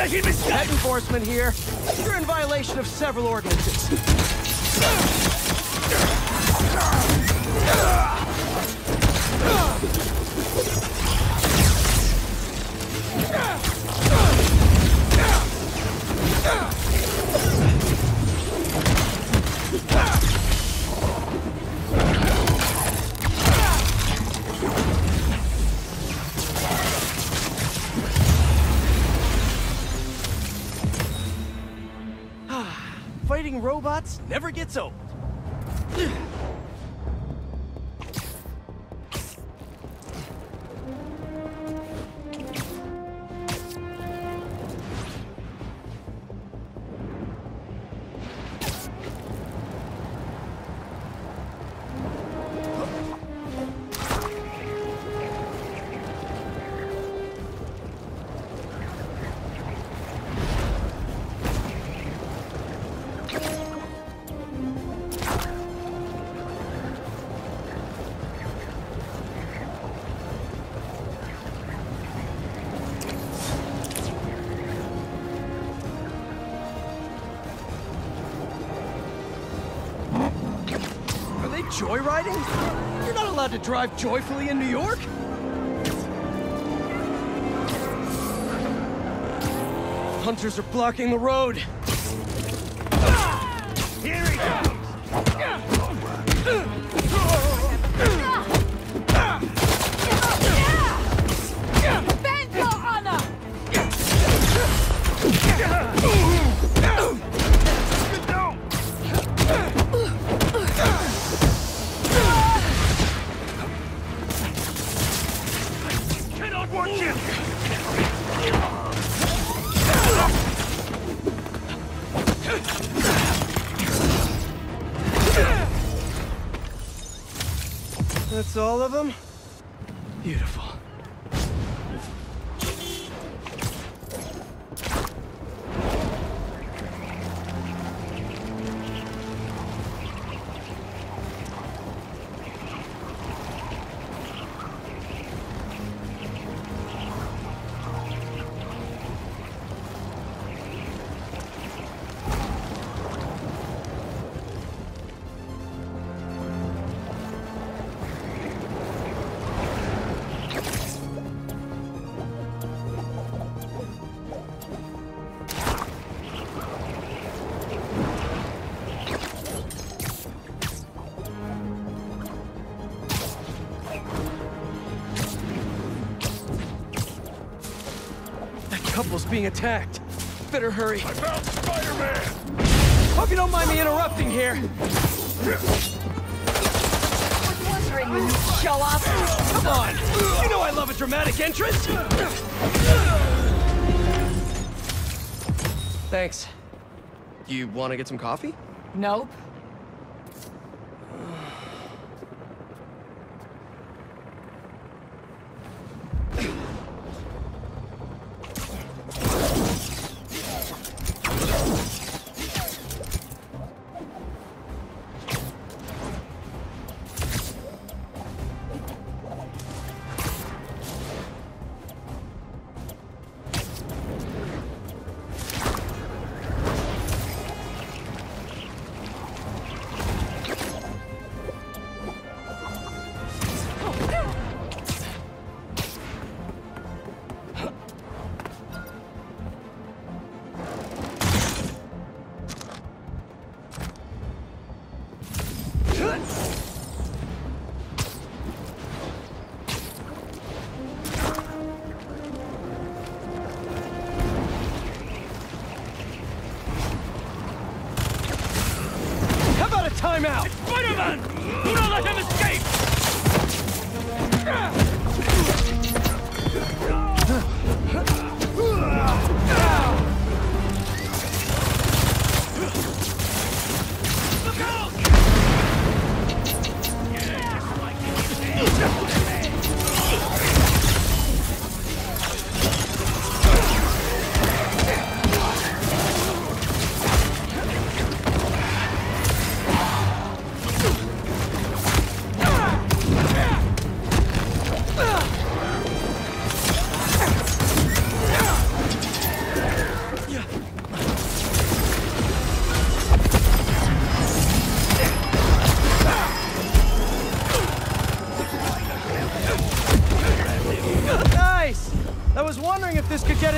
Pet enforcement here. You're in violation of several ordinances. Robots never gets old. Joyriding? You're not allowed to drive joyfully in New York? Hunters are blocking the road. Here he comes! Bend your honor! That's all of them? Beautiful. That being attacked. Better hurry. I found Spider-Man! Hope you don't mind me interrupting here. Was wondering you'd show up. Come on! You know I love a dramatic entrance! Thanks. You want to get some coffee? Nope.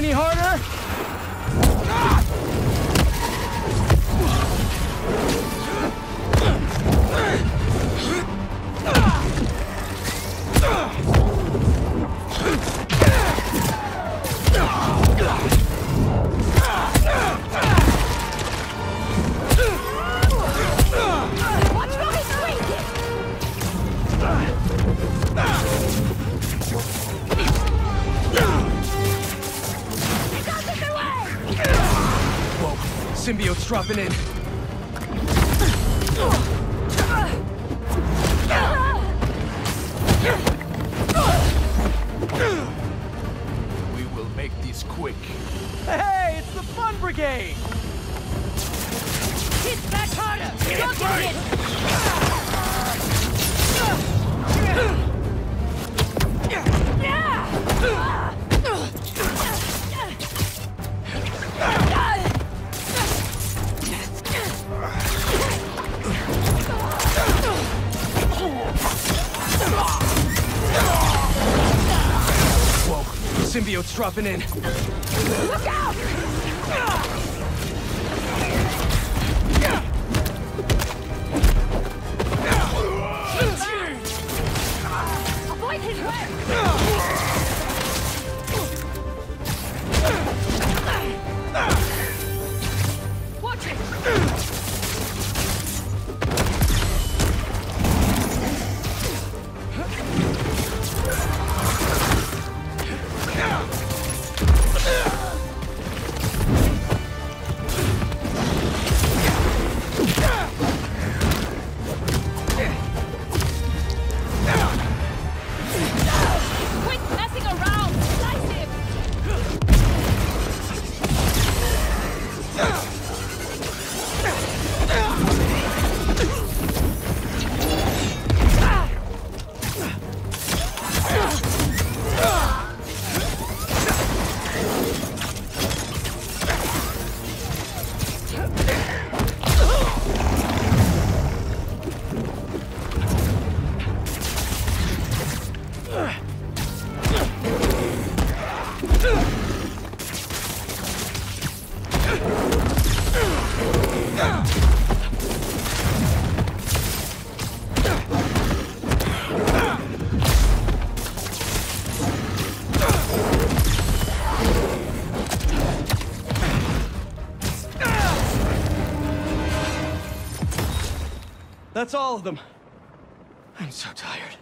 Any harder. Symbiote's dropping in. We will make this quick. Hey, it's the Fun Brigade! Hit back harder! Don't get hit! Dropping in. Look out! That's all of them. I'm so tired.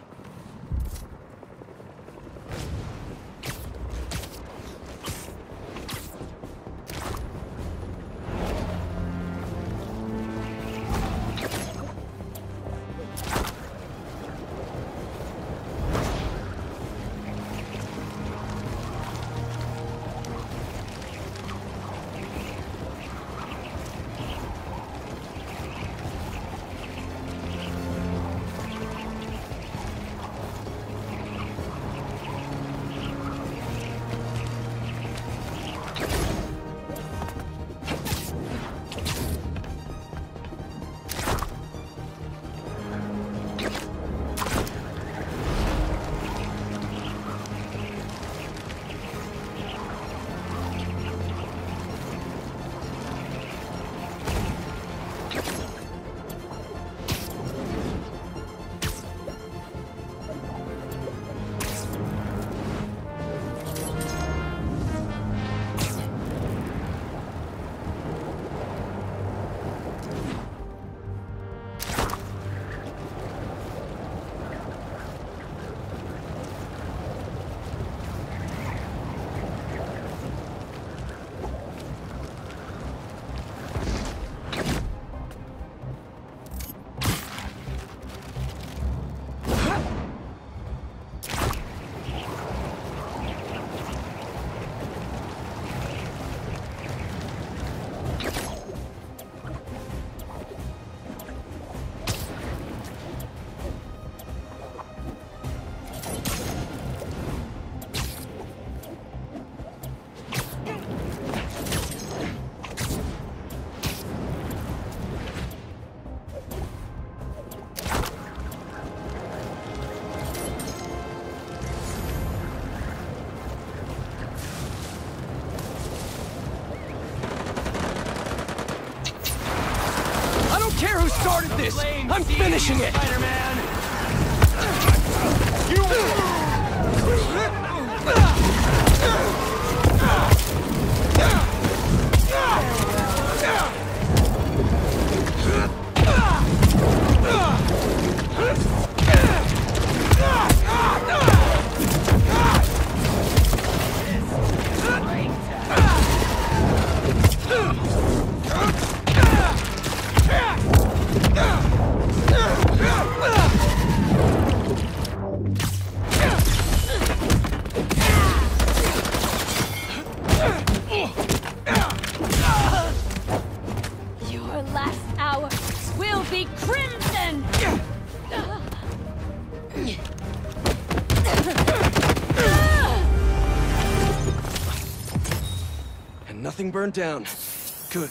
Started this! I'm finishing it! Spider-Man! Your Burned down. Good.